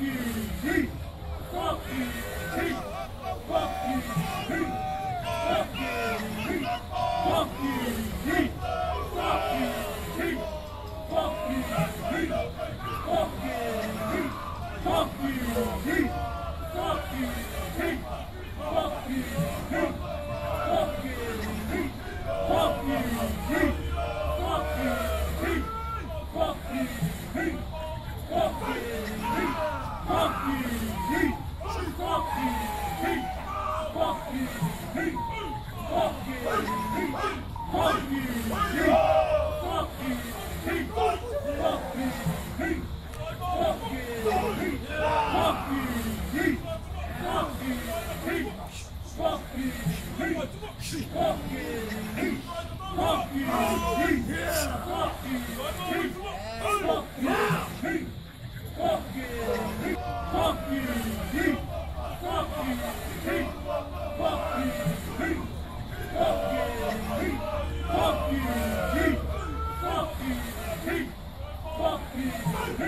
easy. Walk easy. Yeah! Fuck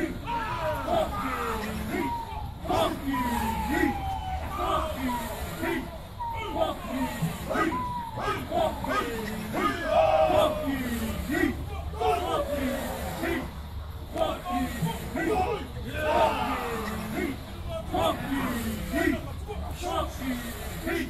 you, Pete!